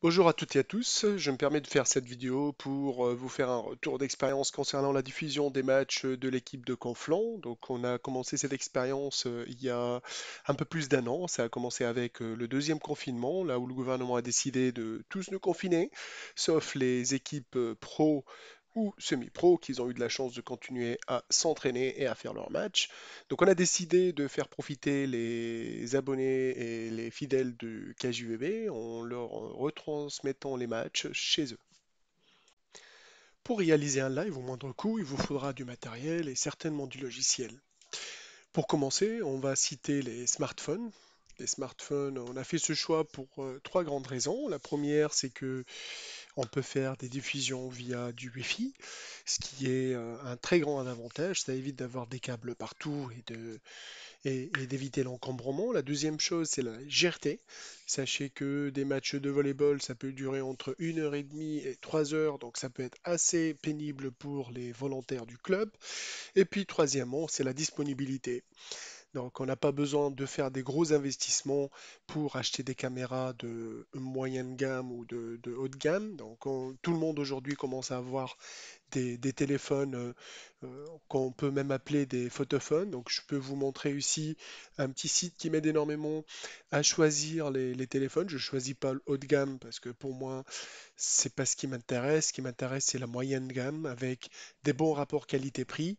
Bonjour à toutes et à tous, je me permets de faire cette vidéo pour euh, vous faire un retour d'expérience concernant la diffusion des matchs de l'équipe de Conflans. Donc on a commencé cette expérience euh, il y a un peu plus d'un an, ça a commencé avec euh, le deuxième confinement, là où le gouvernement a décidé de tous nous confiner, sauf les équipes pro ou semi-pro qui ont eu de la chance de continuer à s'entraîner et à faire leurs matchs. Donc on a décidé de faire profiter les abonnés et les fidèles du KJVB en leur retransmettant les matchs chez eux. Pour réaliser un live au moindre coût, il vous faudra du matériel et certainement du logiciel. Pour commencer, on va citer les smartphones. Les smartphones, on a fait ce choix pour euh, trois grandes raisons. La première, c'est que on peut faire des diffusions via du Wi-Fi, ce qui est euh, un très grand avantage. Ça évite d'avoir des câbles partout et d'éviter l'encombrement. La deuxième chose, c'est la légèreté. Sachez que des matchs de volleyball, ça peut durer entre 1h30 et 3 heures, donc ça peut être assez pénible pour les volontaires du club. Et puis, troisièmement, c'est la disponibilité. Donc, on n'a pas besoin de faire des gros investissements pour acheter des caméras de moyenne gamme ou de, de haute gamme. Donc, on- tout le monde aujourd'hui commence à avoir des, téléphones euh, euh, qu'on peut même appeler des photophones. Donc, je peux vous montrer ici un petit site qui m'aide énormément à choisir les, les téléphones. Je ne choisis pas le haut de gamme parce que pour moi, c'est pas ce qui m'intéresse. Ce qui m'intéresse, c'est la moyenne gamme avec des bons rapports qualité-prix.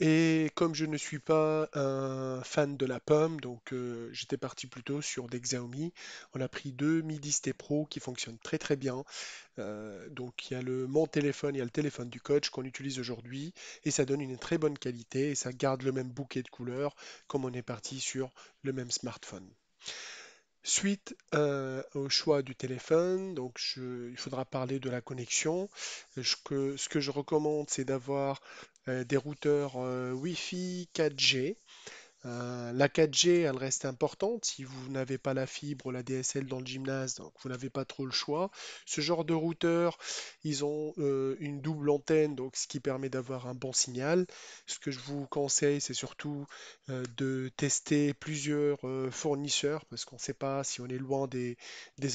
Et comme je ne suis pas un fan de la pomme, donc euh, j'étais parti plutôt sur des Xiaomi. On a pris deux Mi 10T Pro qui fonctionnent très très bien. Euh, donc il y a le mon téléphone, il y a le téléphone du coach qu'on utilise aujourd'hui et ça donne une très bonne qualité et ça garde le même bouquet de couleurs comme on est parti sur le même smartphone. Suite euh, au choix du téléphone, donc il faudra parler de la connexion. Ce que je recommande, c'est d'avoir euh, des routeurs euh, Wi-Fi 4G euh, la 4G, elle reste importante si vous n'avez pas la fibre ou la DSL dans le gymnase, donc vous n'avez pas trop le choix. Ce genre de routeur, ils ont euh, une double antenne, ce qui permet d'avoir un bon signal. Ce que je vous conseille, c'est surtout euh, de tester plusieurs fournisseurs, parce qu'on ne sait pas si on est loin des,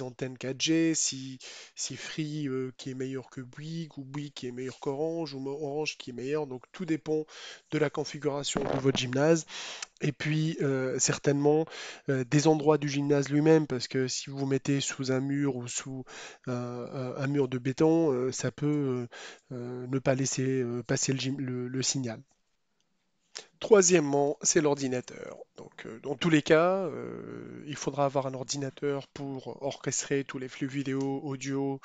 antennes 4G, si, si Free qui est meilleur que Bouygues, ou Bouygues qui est meilleur qu'Orange, ou Orange qui est meilleur. Donc tout dépend de la configuration de votre gymnase. Et puis, euh, certainement, euh, des endroits du gymnase lui-même, parce que si vous vous mettez sous un mur ou sous un mur de béton, euh, ça peut ne pas laisser passer le signal. Troisièmement, c'est l'ordinateur. Donc, euh, dans tous les cas, euh, il faudra avoir un ordinateur pour orchestrer tous les flux vidéo, audio,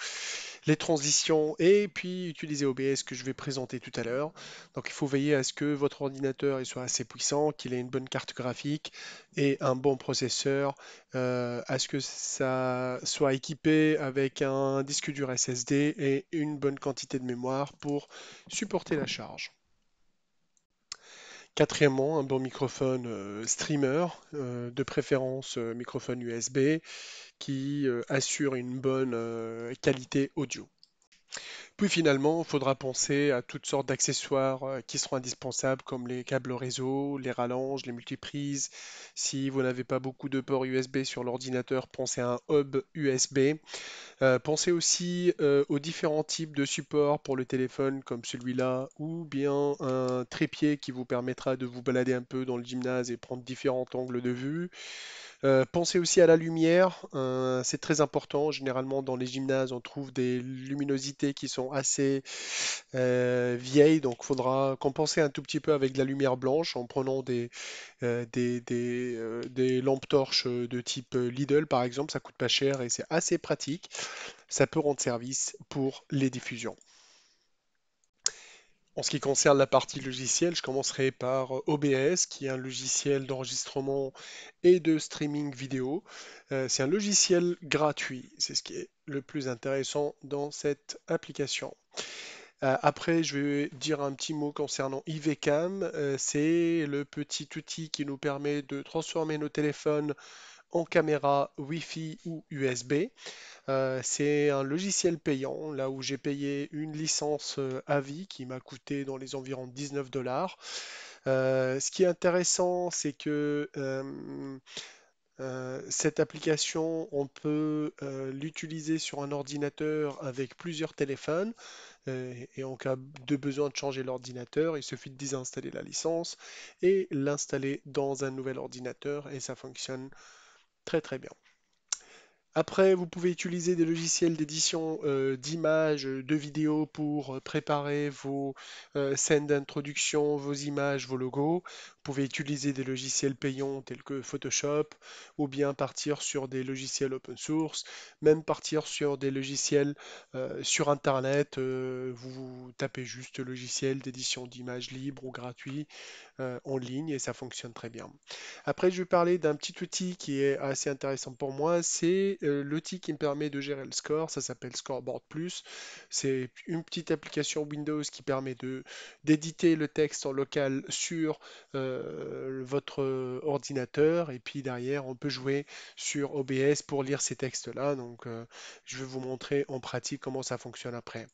les transitions et puis utiliser OBS que je vais présenter tout à l'heure. Donc, il faut veiller à ce que votre ordinateur soit assez puissant, qu'il ait une bonne carte graphique et un bon processeur, euh, à ce que ça soit équipé avec un disque dur SSD et une bonne quantité de mémoire pour supporter la charge. Quatrièmement, un bon microphone euh, streamer, euh, de préférence euh, microphone USB, qui assure une bonne qualité audio. Puis finalement, il faudra penser à toutes sortes d'accessoires euh, qui seront indispensables, comme les câbles réseau, les rallonges, les multiprises. Si vous n'avez pas beaucoup de ports USB sur l'ordinateur, pensez à un hub USB. Euh, pensez aussi euh, aux différents types de supports pour le téléphone comme celui-là ou bien un trépied qui vous permettra de vous balader un peu dans le gymnase et prendre différents angles de vue. Euh, pensez aussi à la lumière, euh, c'est très important. Généralement, dans les gymnases, on trouve des luminosités qui sont assez euh, vieilles, donc il faudra compenser un tout petit peu avec de la lumière blanche en prenant des, des, lampes torches de type Lidl, par exemple. Ça coûte pas cher et c'est assez pratique. Ça peut rendre service pour les diffusions. En ce qui concerne la partie logicielle, je commencerai par euh, OBS, qui est un logiciel d'enregistrement et de streaming vidéo. Euh, c'est un logiciel gratuit, c'est ce qui est le plus intéressant dans cette application. Euh, après, je vais dire un petit mot concernant IVCam. C'est le petit outil qui nous permet de transformer nos téléphones en caméra Wi-Fi ou USB. Euh, c'est un logiciel payant, là où j'ai payé une licence euh, à vie qui m'a coûté dans les environs 19 dollars. Euh, ce qui est intéressant, c'est que cette application, on peut l'utiliser sur un ordinateur avec plusieurs téléphones. et en cas de besoin de changer l'ordinateur, il suffit de désinstaller la licence et l'installer dans un nouvel ordinateur et ça fonctionne très bien. Après, vous pouvez utiliser des logiciels d'édition euh, d'images, euh, de vidéos pour euh, préparer vos scènes d'introduction, vos images, vos logos. Pouvez utiliser des logiciels payants tels que Photoshop ou bien partir sur des logiciels open source, même partir sur des logiciels euh, sur Internet. euh, vous, tapez juste logiciel d'édition d'images libre ou gratuit euh, en ligne et ça fonctionne très bien. Après, je vais parler d'un petit outil qui est assez intéressant pour moi. C'est l'outil qui me permet de gérer le score. Ça s'appelle Scoreboard Plus. C'est une petite application Windows qui permet de d'éditer le texte en local sur votre ordinateur. Et puis derrière, on peut jouer sur OBS pour lire ces textes-là. Donc, euh, je vais vous montrer en pratique comment ça fonctionne après.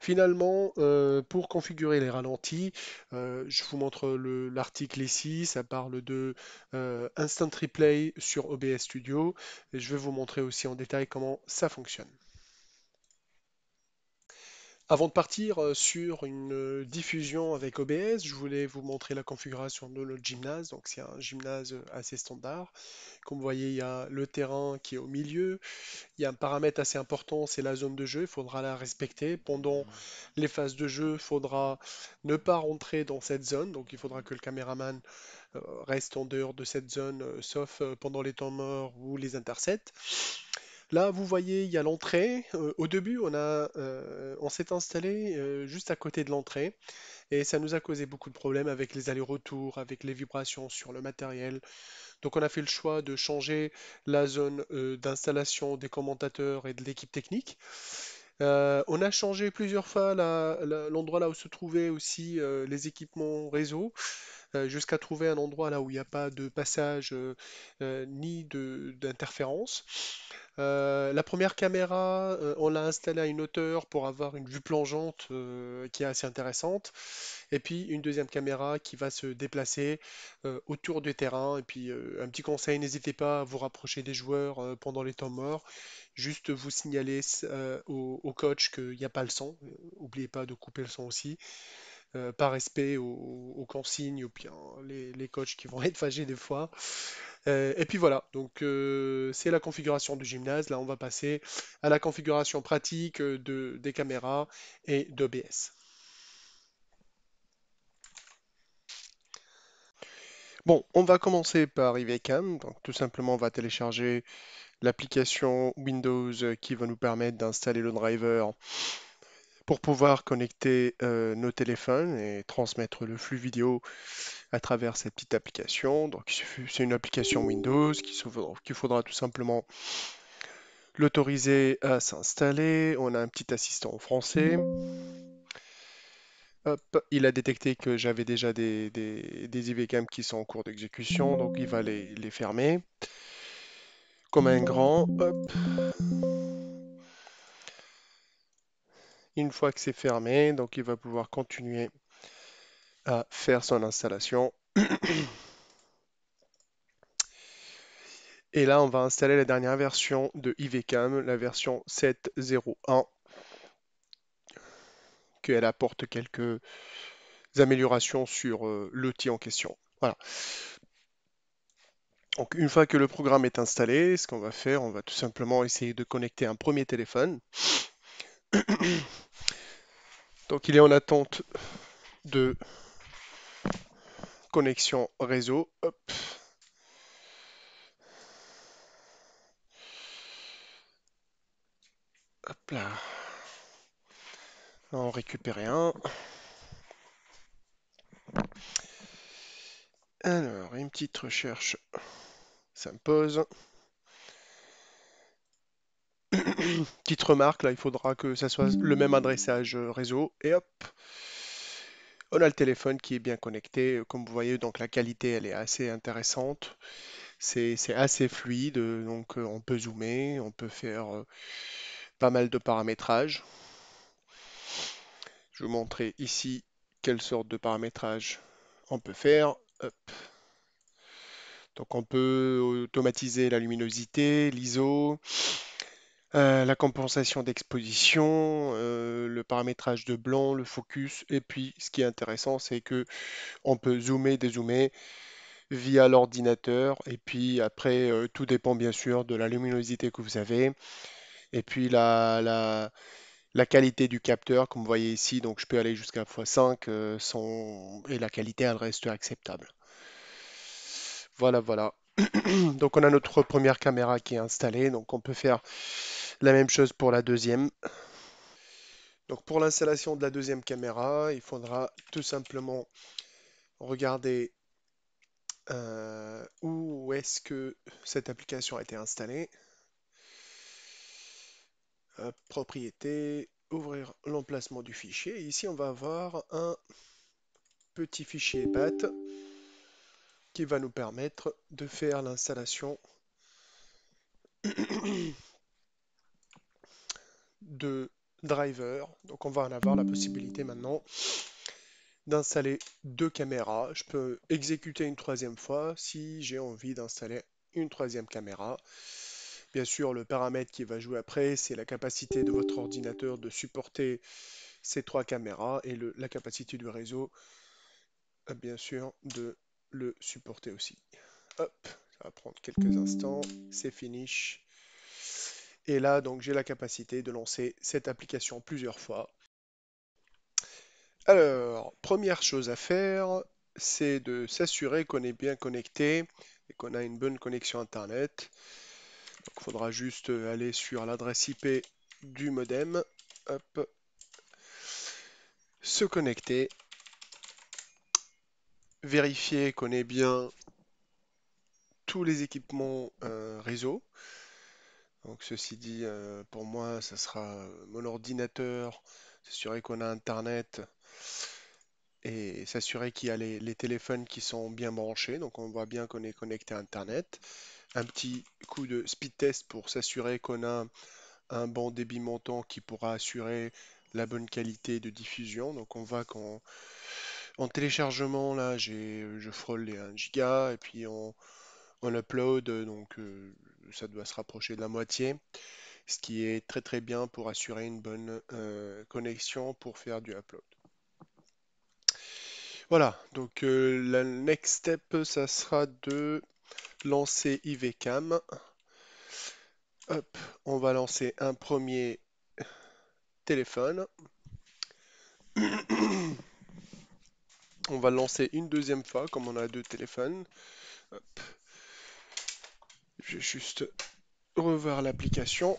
Finalement, euh, pour configurer les ralentis, euh, je vous montre le- l'article ici. Ça parle de euh, Instant Replay sur OBS Studio. Et je vais vous montrer aussi en détail comment ça fonctionne. Avant de partir euh, sur une euh, diffusion avec OBS, je voulais vous montrer la configuration de notre gymnase. Donc c'est un gymnase euh, assez standard. Comme vous voyez, il y a le terrain qui est au milieu. Il y a un paramètre assez important, c'est la zone de jeu. Il faudra la respecter. Pendant les phases de jeu, il faudra ne pas rentrer dans cette zone. Donc il faudra que le caméraman reste en dehors de cette zone, sauf pendant les temps morts ou les intercepts. Là, vous voyez, il y a l'entrée. Euh, au début, on euh, s'est installé euh, juste à côté de l'entrée et ça nous a causé beaucoup de problèmes avec les allers-retours, avec les vibrations sur le matériel. Donc, on a fait le choix de changer la zone d'installation des commentateurs et de l'équipe technique. On a changé plusieurs fois l'endroit là où se trouvaient aussi les équipements réseau jusqu'à trouver un endroit là où il n'y a pas de passage ni d'interférence. Euh, la première caméra, euh, on l'a installée à une hauteur pour avoir une vue plongeante euh, qui est assez intéressante. Et puis une deuxième caméra qui va se déplacer autour du terrain. Et puis un petit conseil, n'hésitez pas à vous rapprocher des joueurs pendant les temps morts. Juste vous signaler au, au coach qu'il n'y a pas le son. N'oubliez pas de couper le son aussi euh, par respect aux, consignes ou bien les, coachs qui vont être fâchés des fois. Euh, et puis voilà, donc euh, c'est la configuration du gymnase. Là, on va passer à la configuration pratique de, des caméras et d'OBS. Bon, on va commencer par IVCam. Donc tout simplement, on va télécharger l'application Windows qui va nous permettre d'installer le driver pour pouvoir connecter euh, nos téléphones et transmettre le flux vidéo à travers cette petite application. Donc c'est une application Windows qu'il faudra, tout simplement l'autoriser à s'installer. On a un petit assistant en français. Hop, il a détecté que j'avais déjà des, des, des qui sont en cours d'exécution, donc il va les, les fermer. Comme un grand, hop. Une fois que c'est fermé, donc il va pouvoir continuer à faire son installation. Et là, on va installer la dernière version de IVCam, la version 7.01, qu'elle apporte quelques améliorations sur euh, l'outil en question. Voilà. Une fois que le programme est installé, ce qu'on va faire, on va tout simplement essayer de connecter un premier téléphone. Donc il est en attente de connexion réseau. Hop. Là. On récupère un. Alors, une petite recherche s'impose. Petite remarque, là, il faudra que ça soit le même adressage réseau. Et hop, on a le téléphone qui est bien connecté. Comme vous voyez, donc la qualité, elle est assez intéressante. C'est assez fluide, donc on peut zoomer, on peut faire pas mal de paramétrage. Je vais vous montrer ici quelle sorte de paramétrage on peut faire. Donc on peut automatiser la luminosité, l'ISO, euh, la compensation d'exposition, euh, le paramétrage de blanc, le focus. Et puis ce qui est intéressant, c'est que on peut zoomer, dézoomer via l'ordinateur. Et puis après, euh, tout dépend bien sûr de la luminosité que vous avez. Et puis la, la, la qualité du capteur, comme vous voyez ici, donc je peux aller jusqu'à x5 euh, sans- et la qualité elle reste acceptable. Voilà, voilà. Donc on a notre première caméra qui est installée, donc on peut faire la même chose pour la deuxième. Donc pour l'installation de la deuxième caméra, il faudra tout simplement regarder euh, où est-ce que cette application a été installée. Hop, propriété, ouvrir l'emplacement du fichier. Ici on va avoir un petit fichier BAT qui va nous permettre de faire l'installation de drivers. Donc on va en avoir la possibilité maintenant d'installer deux caméras. Je peux exécuter une troisième fois si j'ai envie d'installer une troisième caméra. Bien sûr, le paramètre qui va jouer après, c'est la capacité de votre ordinateur de supporter ces trois caméras et la capacité du réseau, euh, bien sûr, de le supporter aussi. Hop, ça va prendre quelques instants. C'est finish. Et là, donc, j'ai la capacité de lancer cette application plusieurs fois. Alors, première chose à faire, c'est de s'assurer qu'on est bien connecté et qu'on a une bonne connexion Internet. Il faudra juste aller sur l'adresse IP du modem, hop, se connecter, vérifier qu'on ait bien tous les équipements euh, réseau. Donc, ceci dit, euh, pour moi, ça sera mon ordinateur, s'assurer qu'on a Internet et s'assurer qu'il y a les, téléphones qui sont bien branchés. Donc, on voit bien qu'on est connecté à Internet. un petit coup de speed test pour s'assurer qu'on a un bon débit montant qui pourra assurer la bonne qualité de diffusion. Donc on voit qu'en en téléchargement, là, j'ai, je frôle les 1 giga et puis en, en upload, donc euh, ça doit se rapprocher de la moitié, ce qui est très très bien pour assurer une bonne euh, connexion pour faire du upload. Voilà, donc euh, la next step, ça sera de lancer IVCam. Hop, on va lancer un premier téléphone. On va lancer une deuxième fois, comme on a deux téléphones. Je vais juste revoir l'application.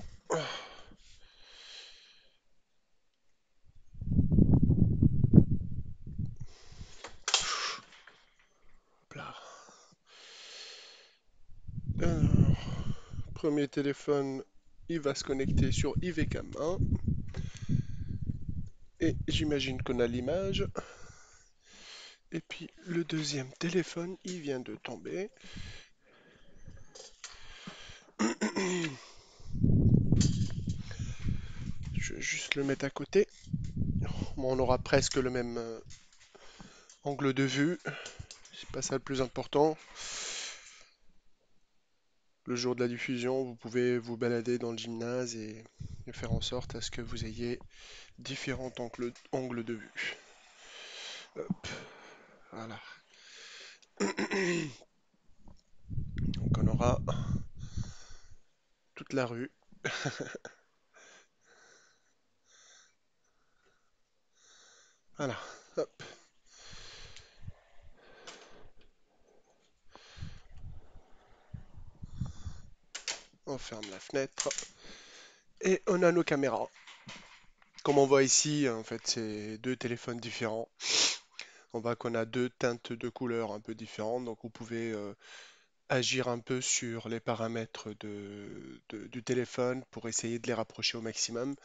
Premier téléphone, il va se connecter sur IVCam 1. Et j'imagine qu'on a l'image. Et puis le deuxième téléphone, il vient de tomber. Je vais juste le mettre à côté. On aura presque le même euh, angle de vue. C'est pas ça le plus important. Le jour de la diffusion, vous pouvez vous balader dans le gymnase et, faire en sorte à ce que vous ayez différents angles, de vue. Voilà. Donc on aura toute la rue. Voilà. Hop. On ferme la fenêtre. Et on a nos caméras. Comme on voit ici, en fait, c'est deux téléphones différents. On voit qu'on a deux teintes de couleurs un peu différentes. Donc vous pouvez euh, agir un peu sur les paramètres du téléphone pour essayer de les rapprocher au maximum.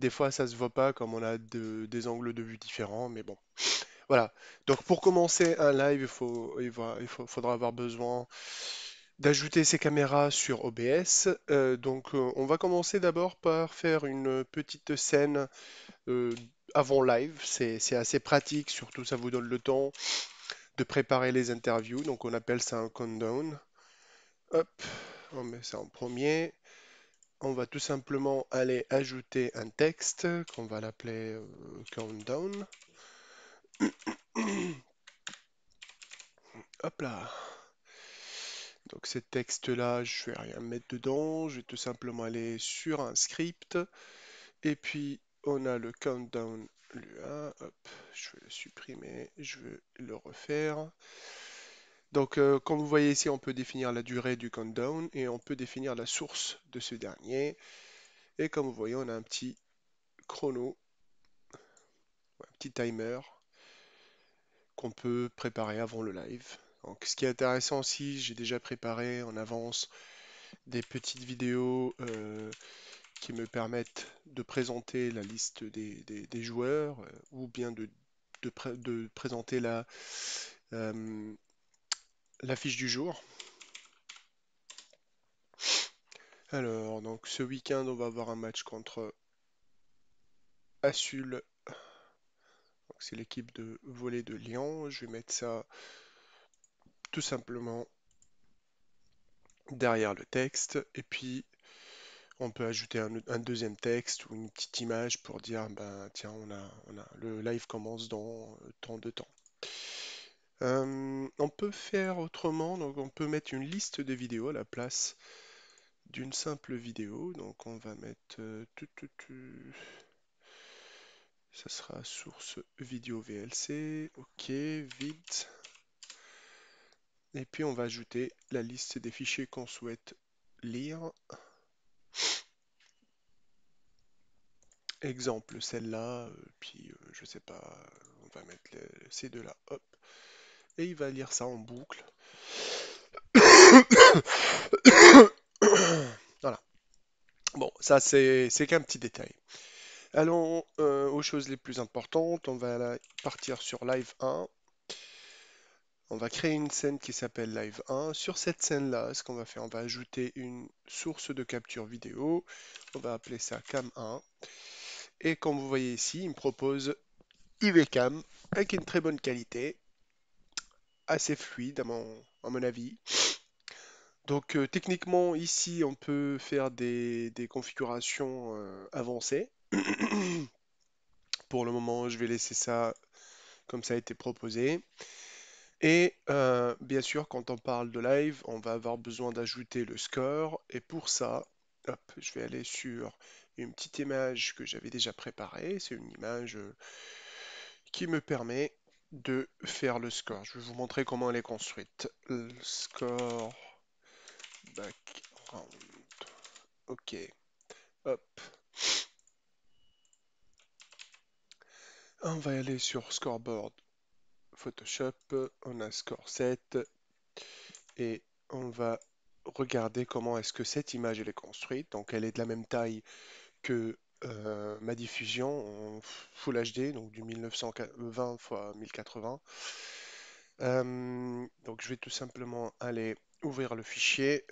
Des fois, ça se voit pas comme on a de- des angles de vue différents, mais bon. Voilà. Donc pour commencer un live, il faudra avoir besoin d'ajouter ces caméras sur OBS. Euh, donc euh, on va commencer d'abord par faire une petite scène avant live. C'est, assez pratique, surtout ça vous donne le temps de préparer les interviews. Donc on appelle ça un countdown. Hop, on met ça en premier. On va tout simplement aller ajouter un texte qu'on va l'appeler euh, countdown. Hop là. Donc ces textes-là, je vais rien mettre dedans. Je vais tout simplement aller sur un script. Et puis on a le countdown LUA. Hop, je vais le supprimer. Je vais le refaire. Donc, euh, comme vous voyez ici, on peut définir la durée du countdown et on peut définir la source de ce dernier. Et comme vous voyez, on a un petit chrono, un petit timer qu'on peut préparer avant le live. Donc, ce qui est intéressant aussi, j'ai déjà préparé en avance des petites vidéos euh, qui me permettent de présenter la liste des, joueurs euh, ou bien de, présenter la, euh, la fiche du jour. Alors, donc ce week-end, on va avoir un match contre Assul. C'est l'équipe de volley de Lyon. Je vais mettre ça tout simplement derrière le texte. Et puis, on peut ajouter un, deuxième texte ou une petite image pour dire, ben tiens, on a, on a le live commence dans tant de temps. Euh, on peut faire autrement, donc on peut mettre une liste de vidéos à la place d'une simple vidéo. Donc on va mettre euh, ça sera source vidéo VLC, ok, vide. Et puis on va ajouter la liste des fichiers qu'on souhaite lire. Exemple, celle-là, euh, puis je sais pas, on va mettre ces deux-là, hop et il va lire ça en boucle. voilà. Bon, ça c'est qu'un petit détail. Allons euh, aux choses les plus importantes. On va partir sur Live 1. On va créer une scène qui s'appelle Live 1. Sur cette scène-là, ce qu'on va faire, on va ajouter une source de capture vidéo. On va appeler ça Cam1. Et comme vous voyez ici, il me propose IVCam avec une très bonne qualité assez fluide à mon, à mon avis. Donc euh, techniquement ici on peut faire des, configurations euh, avancées. Pour le moment je vais laisser ça comme ça a été proposé. Et euh, bien sûr quand on parle de live on va avoir besoin d'ajouter le score. Et pour ça, hop, je vais aller sur une petite image que j'avais déjà préparée. C'est une image qui me permet de faire le score. Je vais vous montrer comment elle est construite. Score background. Ok. Hop. On va aller sur scoreboard Photoshop. On a score 7. Et on va regarder comment est-ce que cette image est construite. Donc elle est de la même taille que euh, ma diffusion en Full HD, donc du 1920 x 1080. donc je vais tout simplement aller ouvrir le fichier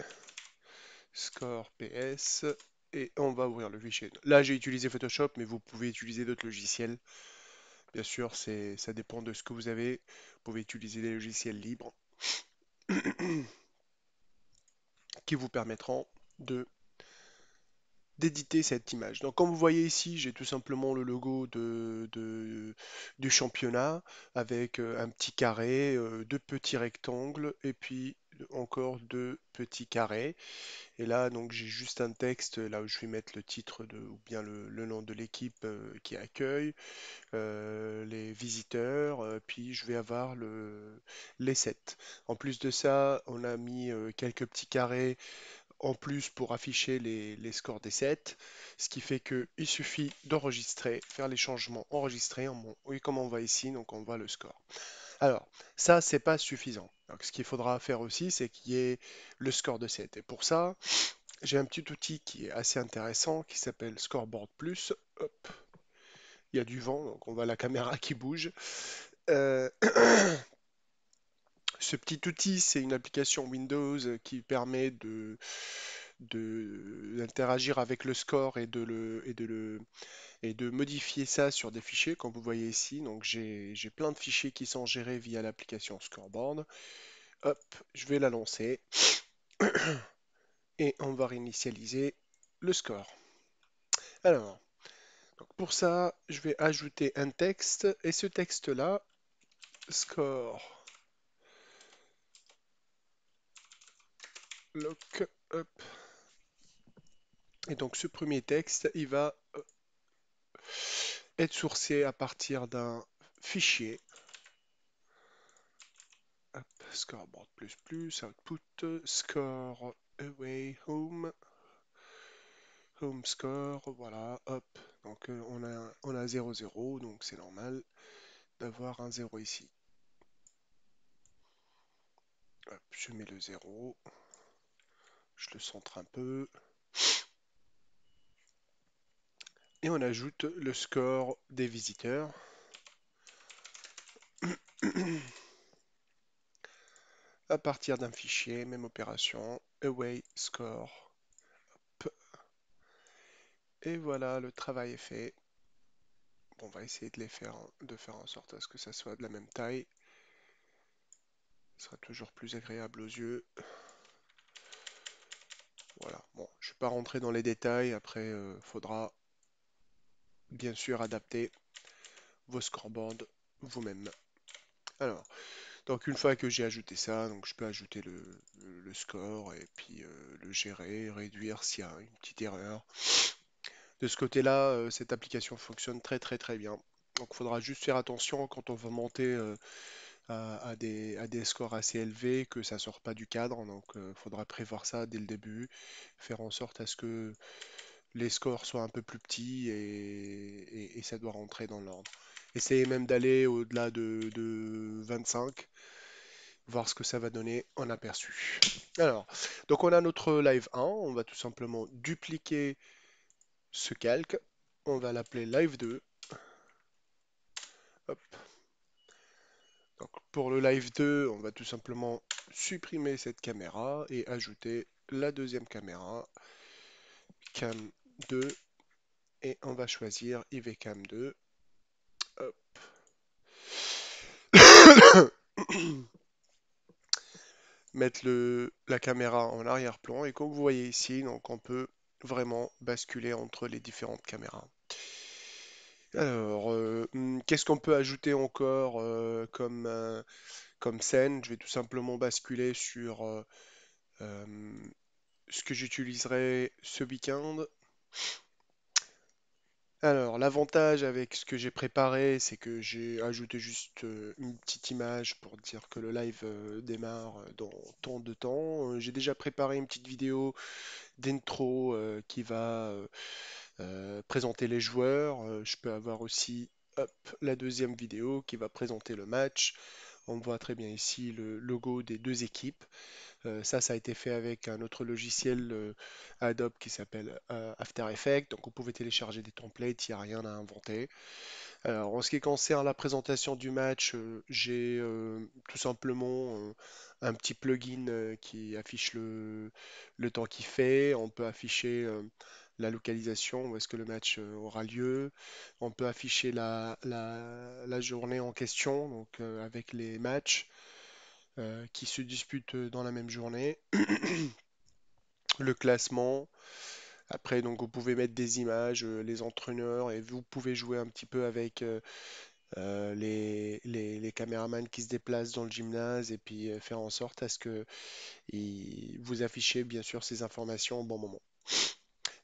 score PS et on va ouvrir le fichier. Là j'ai utilisé Photoshop, mais vous pouvez utiliser d'autres logiciels. Bien sûr, ça dépend de ce que vous avez. Vous pouvez utiliser des logiciels libres qui vous permettront de d'éditer cette image. Donc comme vous voyez ici, j'ai tout simplement le logo de, du championnat avec euh, un petit carré, euh, deux petits rectangles et puis encore deux petits carrés. Et là, donc j'ai juste un texte là où je vais mettre le titre de, ou bien le, nom de l'équipe euh, qui accueille, les visiteurs, puis je vais avoir le, les sets. En plus de ça, on a mis quelques petits carrés en plus pour afficher les, scores des sets, ce qui fait qu'il suffit d'enregistrer, faire les changements, enregistrer, oui comme on voit ici, donc on voit le score. Alors, ça, c'est pas suffisant. Ce qu'il faudra faire aussi, c'est qu'il y ait le score de set. Et pour ça, j'ai un petit outil qui est assez intéressant, qui s'appelle Scoreboard Plus. Hop. Il y a du vent, donc on voit la caméra qui bouge. Euh, Ce petit outil, c'est une application Windows qui permet de, d'interagir avec le score et de modifier ça sur des fichiers, comme vous voyez ici. Donc j'ai, plein de fichiers qui sont gérés via l'application Scoreboard. Hop, je vais la lancer et on va réinitialiser le score. Alors, pour ça, je vais ajouter un texte et ce texte-là, score lock up. Et donc ce premier texte, il va euh, être sourcé à partir d'un fichier. Hop, scoreboard plus plus, output, score away home, home score, voilà, hop. Donc euh, on a, on a 0,0, donc c'est normal d'avoir un 0 ici. Hop, je mets le 0, je le centre un peu. Et on ajoute le score des visiteurs. à partir d'un fichier, même opération, away score. Et voilà, le travail est fait. Bon, on va essayer de faire, de faire en sorte à ce que ça soit de la même taille. Ce sera toujours plus agréable aux yeux. Voilà, bon, je ne vais pas rentrer dans les détails. Après, il euh, faudra bien sûr adapter vos scoreboards vous-même. Alors, donc une fois que j'ai ajouté ça, donc je peux ajouter le, score et puis euh, le gérer, réduire s'il y a une petite erreur. De ce côté-là, euh, cette application fonctionne très très très bien. Donc il faudra juste faire attention quand on va monter à, des, scores assez élevés, que ça sort pas du cadre. Donc il faudra prévoir ça dès le début, faire en sorte à ce que les scores soient un peu plus petits et, et- et ça doit rentrer dans l'ordre. Essayez même d'aller au-delà de, de 25 voir ce que ça va donner en aperçu. Alors, donc on a notre live 1, on va tout simplement dupliquer ce calque, on va l'appeler live 2. Hop. Pour le live 2, on va tout simplement supprimer cette caméra et ajouter la deuxième caméra, cam 2, et on va choisir IVCam 2. Hop. mettre la caméra en arrière-plan et comme vous voyez ici, on peut vraiment basculer entre les différentes caméras. Alors, euh, hmm, qu'est-ce qu'on peut ajouter encore euh, comme, euh, comme scène? Je vais tout simplement basculer sur ce que j'utiliserai ce week-end. Alors, l'avantage avec ce que j'ai préparé, c'est que j'ai ajouté juste une petite image pour dire que le live démarre dans tant de temps. J'ai déjà préparé une petite vidéo d'intro qui va euh, présenter les joueurs. Euh, je peux avoir aussi la deuxième vidéo qui va présenter le match. On voit très bien ici le logo des deux équipes. Euh, ça, ça a été fait avec un autre logiciel Adobe qui s'appelle After Effects. Donc, vous pouvez télécharger des templates, il n'y a rien à inventer. Alors, en ce qui concerne la présentation du match, j'ai tout simplement un petit plugin qui affiche le, le temps qu'il fait. On peut afficher la localisation, où est-ce que le match euh, aura lieu. On peut afficher la, journée en question, donc euh, avec les matchs euh, qui se disputent dans la même journée. Le classement. Après, donc, vous pouvez mettre des images, les entraîneurs, et vous pouvez jouer un petit peu avec les, caméramans qui se déplacent dans le gymnase et puis faire en sorte à ce que vous affichez bien sûr ces informations au bon moment.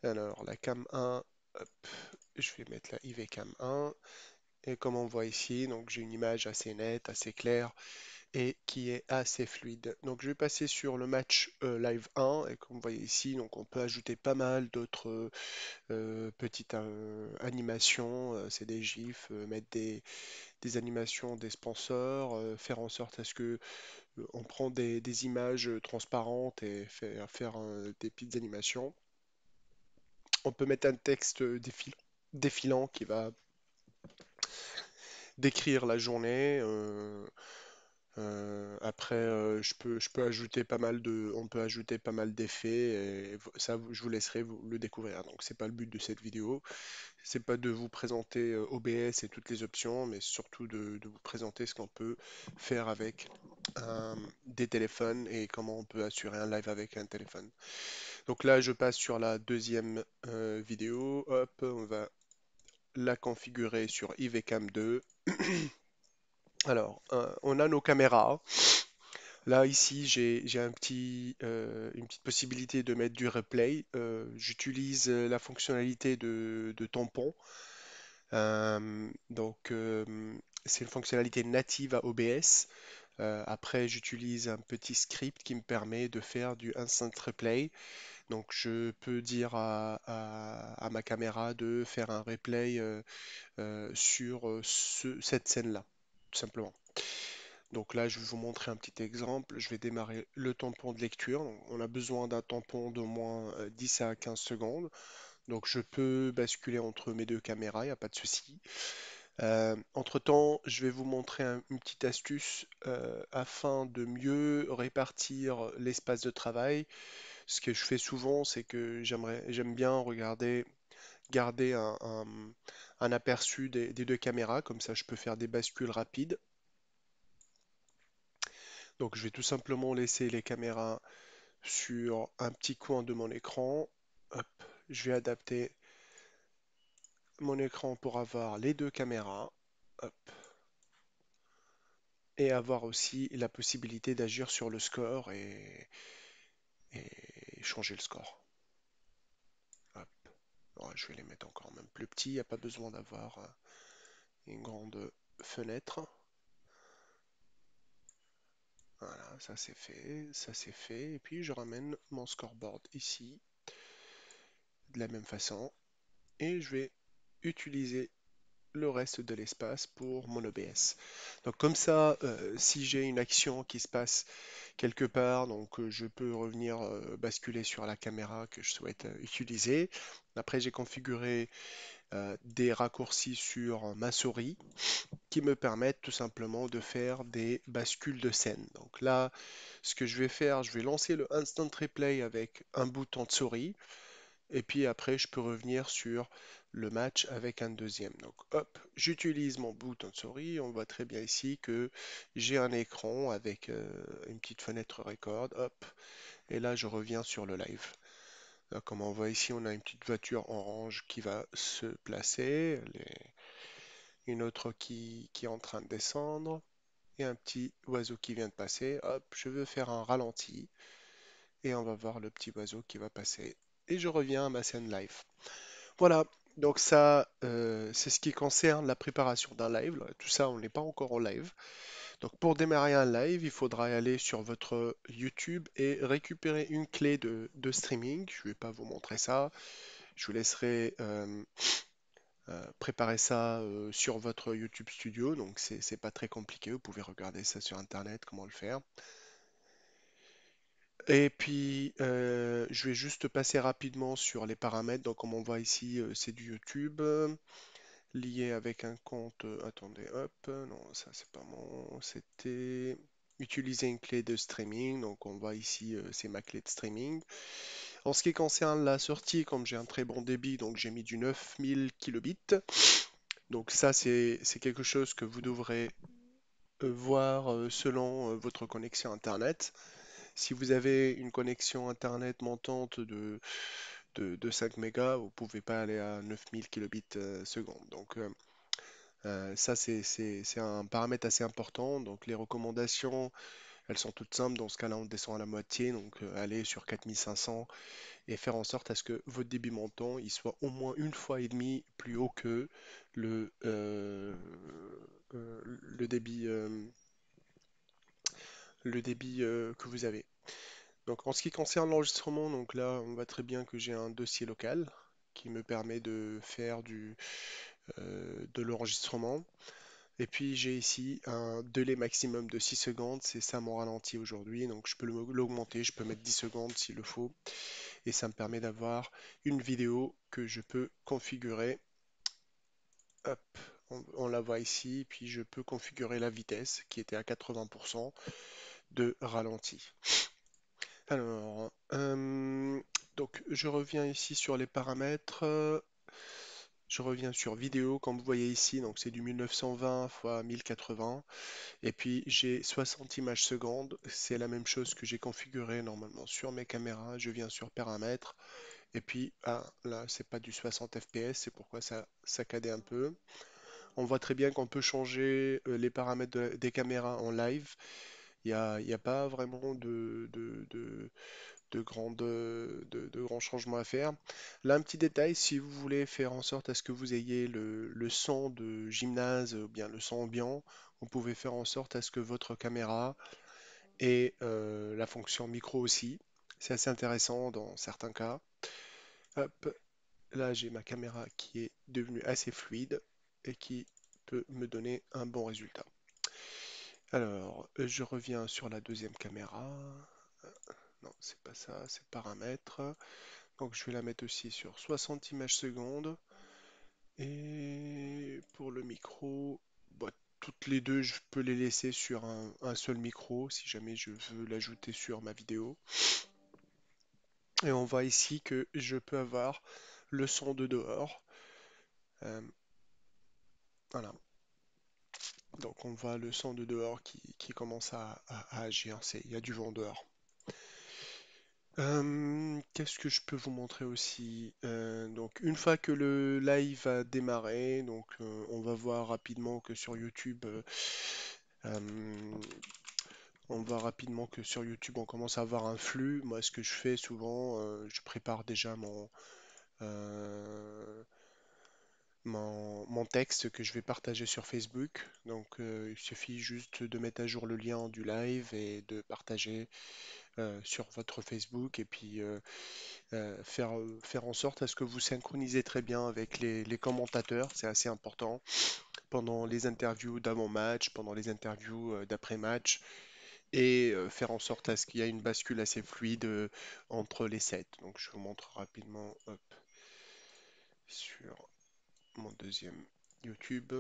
Alors, la cam 1, hop, je vais mettre la IV cam 1. Et comme on voit ici, donc j'ai une image assez nette, assez claire et qui est assez fluide. Donc je vais passer sur le match euh, live 1 et comme vous voyez ici, donc on peut ajouter pas mal d'autres euh, petites euh, animations, c'est des gifs, mettre des, animations des sponsors, faire en sorte à ce que on prend des, images transparentes et faire, des petites animations. On peut mettre un texte défil- défilant qui va décrire la journée. euh, Euh, après, euh, je peux, ajouter pas mal de, on peut ajouter pas mal d'effets je vous laisserai le découvrir. Donc, c'est pas le but de cette vidéo. C'est pas de vous présenter OBS et toutes les options, mais surtout de, vous présenter ce qu'on peut faire avec des téléphones et comment on peut assurer un live avec un téléphone. Donc là, je passe sur la deuxième euh, vidéo. Hop, on va la configurer sur IVCAM 2. Alors, euh, on a nos caméras. Là, ici, j'ai euh, une petite possibilité de mettre du replay. J'utilise la fonctionnalité de, tampon. Donc, c'est une fonctionnalité native à OBS. Après, j'utilise un petit script qui me permet de faire du instant replay. Donc, je peux dire à, ma caméra de faire un replay euh, euh, sur euh, ce- cette scène-là, tout simplement. Donc là, je vais vous montrer un petit exemple. Je vais démarrer le tampon de lecture. On a besoin d'un tampon d'au moins euh, 10 à 15 secondes. Donc je peux basculer entre mes deux caméras, il n'y a pas de souci. Entre-temps, je vais vous montrer un- une petite astuce afin de mieux répartir l'espace de travail. Ce que je fais souvent, c'est que j'aimerais, j'aime bien regarder, garder un, aperçu des, deux caméras, comme ça je peux faire des bascules rapides. Donc je vais tout simplement laisser les caméras sur un petit coin de mon écran. Je vais adapter mon écran pour avoir les deux caméras. Et avoir aussi la possibilité d'agir sur le score et changer le score. Hop. Je vais les mettre encore même plus petits, il n'y a pas besoin d'avoir euh, une grande fenêtre. Voilà, ça c'est fait, ça c'est fait. Et puis je ramène mon scoreboard ici, de la même façon. Et je vais utiliser le reste de l'espace pour mon OBS. Donc comme ça, euh, si j'ai une action qui se passe quelque part, donc euh, je peux revenir euh, basculer sur la caméra que je souhaite utiliser. Après, j'ai configuré des raccourcis sur ma souris qui me permettent tout simplement de faire des bascules de scène. Donc là, ce que je vais faire, je vais lancer le Instant Replay avec un bouton de souris. Et puis après, je peux revenir sur le match avec un deuxième. Donc hop, j'utilise mon bouton de souris. On voit très bien ici que j'ai un écran avec euh, une petite fenêtre record. Hop, et là je reviens sur le live. Là, comme on voit ici, on a une petite voiture orange qui va se placer, une autre qui, qui est en train de descendre, et un petit oiseau qui vient de passer. Hop, je veux faire un ralenti, et on va voir le petit oiseau qui va passer. Et je reviens à ma scène live. Voilà, donc ça, euh, c'est ce qui concerne la préparation d'un live. Tout ça, on n'est pas encore en live. Donc pour démarrer un live, il faudra aller sur votre YouTube et récupérer une clé de, streaming. Je ne vais pas vous montrer ça. Je vous laisserai euh, euh, préparer ça sur votre YouTube Studio. Donc c'est pas très compliqué. Vous pouvez regarder ça sur Internet, comment le faire. Et puis, euh, je vais juste passer rapidement sur les paramètres. Donc, comme on voit ici, euh, c'est du YouTube. lié avec un compte. euh, attendez, hop, non, ça c'est pas mon. C'était utiliser une clé de streaming. Donc on voit ici, c'est ma clé de streaming. En ce qui concerne la sortie, comme j'ai un très bon débit, donc j'ai mis du 9000 kilobits. Donc ça c'est quelque chose que vous devrez voir selon votre connexion Internet. Si vous avez une connexion Internet montante de, de, de 5 mégas, vous pouvez pas aller à 9000 kilobits euh, seconde. Donc euh, Euh, ça, c'est un paramètre assez important. Donc, les recommandations, elles sont toutes simples. Dans ce cas-là, on descend à la moitié. Donc, euh, aller sur 4500 et faire en sorte à ce que votre débit montant, il soit au moins une fois et demi plus haut que le, débit, le débit euh, que vous avez. Donc, en ce qui concerne l'enregistrement, donc là, on voit très bien que j'ai un dossier local qui me permet de faire euh, de l'enregistrement. Et puis j'ai ici un délai maximum de 6 secondes, c'est ça mon ralenti aujourd'hui, donc je peux l'augmenter, je peux mettre 10 secondes s'il le faut, et ça me permet d'avoir une vidéo que je peux configurer. On la voit ici, puis je peux configurer la vitesse qui était à 80% de ralenti. Alors, euh, donc je reviens ici sur les paramètres. Je reviens sur vidéo, comme vous voyez ici, donc c'est du 1920 x 1080. Et puis j'ai 60 images secondes. C'est la même chose que j'ai configuré normalement sur mes caméras. Je viens sur paramètres. Et puis ah, là, c'est pas du 60 fps, c'est pourquoi ça saccadait un peu. On voit très bien qu'on peut changer euh, les paramètres de- des caméras en live. Il n'y a, pas vraiment de, de, grands changements à faire. Là, un petit détail, si vous voulez faire en sorte à ce que vous ayez le, son de gymnase ou bien le son ambiant, vous pouvez faire en sorte à ce que votre caméra ait euh, la fonction micro aussi. C'est assez intéressant dans certains cas. Hop, là, j'ai ma caméra qui est devenue assez fluide et qui peut me donner un bon résultat. Alors, euh, je reviens sur la deuxième caméra. Non, c'est pas ça, c'est paramètres. Donc je vais la mettre aussi sur 60 images secondes. Et pour le micro, bah, toutes les deux, je peux les laisser sur un, seul micro si jamais je veux l'ajouter sur ma vidéo. Et on voit ici que je peux avoir le son de dehors. Euh, voilà. Donc on voit le son de dehors qui, commence à, à- agir. Il y a du vent dehors. Euh, qu'est-ce que je peux vous montrer aussi? Euh, donc une fois que le live a démarré, donc euh, on va voir rapidement que sur YouTube, on voit rapidement que sur YouTube on commence à avoir un flux. Moi, ce que je fais souvent, je prépare déjà mon, mon, mon texte que je vais partager sur Facebook. Donc euh, il suffit juste de mettre à jour le lien du live et de partager euh, sur votre Facebook et puis euh, faire, faire en sorte à ce que vous synchronisez très bien avec les, commentateurs, c'est assez important, pendant les interviews d'avant-match, pendant les interviews d'après-match, et faire en sorte à ce qu'il y ait une bascule assez fluide entre les sets. Donc je vous montre rapidement sur mon deuxième YouTube.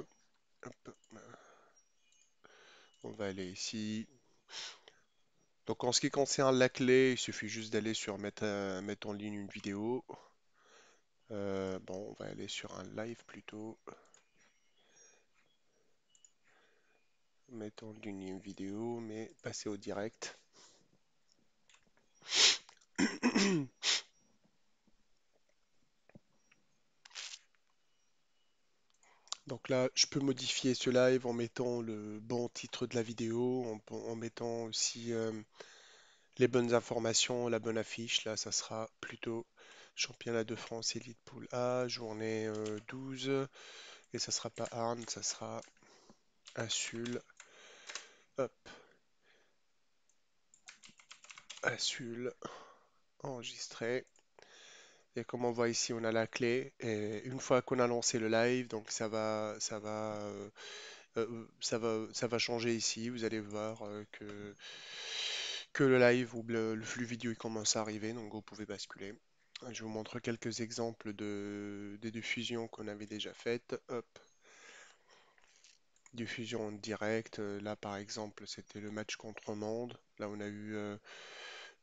On va aller ici. Donc en ce qui concerne la clé, il suffit juste d'aller sur mettre, euh, mettre en ligne une vidéo. Euh, bon, on va aller sur un live plutôt. Mettre en ligne une vidéo, mais passer au direct. Donc là, je peux modifier ce live en mettant le bon titre de la vidéo, en, mettant aussi euh, les bonnes informations, la bonne affiche. Là, ça sera plutôt Championnat de France Elite Pool A, journée euh, 12. Et ça sera pas Arne, ça sera Assul. Hop, Assul, enregistré. Et comme on voit ici, on a la clé. Et une fois qu'on a lancé le live, donc ça va, ça va, euh, euh, ça va, ça va changer ici. Vous allez voir euh, que, que le live ou le, flux vidéo il commence à arriver. Donc vous pouvez basculer. Je vous montre quelques exemples de, des diffusions qu'on avait déjà faites. Hop, diffusion en direct. Là, par exemple, c'était le match contre Monde. Là, on a eu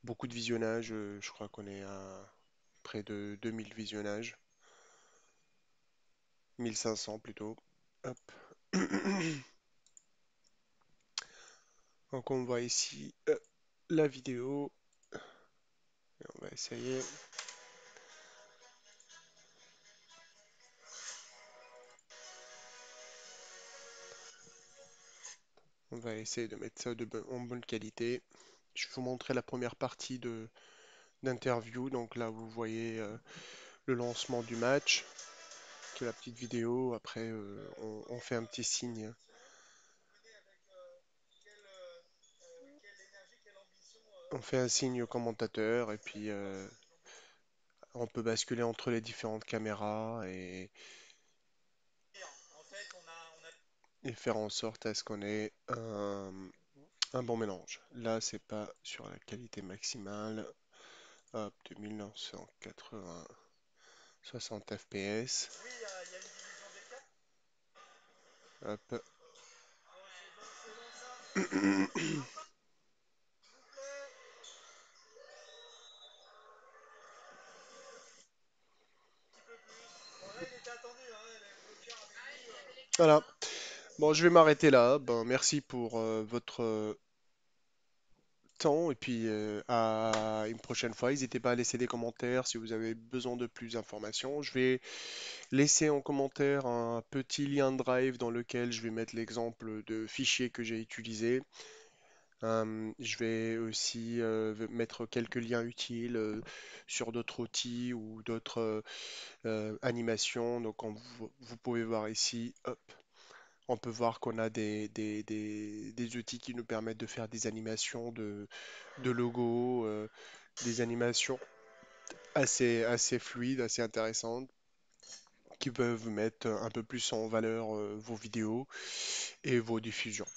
beaucoup de visionnages. Euh, Je crois qu'on est à près de 2000 visionnages. 1500 plutôt. Donc on voit ici euh, la vidéo. Et on va essayer. On va essayer de mettre ça de en bonne qualité. Je vais vous montrer la première partie de d'interview. Donc là vous voyez euh, le lancement du match, de la petite vidéo. Après euh, on, fait un petit signe. On fait un signe au commentateur et puis euh, on peut basculer entre les différentes caméras et, faire en sorte à ce qu'on ait un bon mélange. Là, c'est pas sur la qualité maximale. Hop, de 1980, 60 fps. Hop. Voilà. Bon, je vais m'arrêter là. Ben, merci pour euh, votre et puis euh, à une prochaine fois. N'hésitez pas à laisser des commentaires si vous avez besoin de plus d'informations. Je vais laisser en commentaire un petit lien Drive dans lequel je vais mettre l'exemple de fichier que j'ai utilisé. Euh, je vais aussi euh, mettre quelques liens utiles euh, sur d'autres outils ou d'autres animations. Donc, on- vous pouvez voir ici, hop, on peut voir qu'on a des, outils qui nous permettent de faire des animations de, logos, euh, des animations assez, assez fluides, assez intéressantes, qui peuvent mettre un peu plus en valeur euh, vos vidéos et vos diffusions.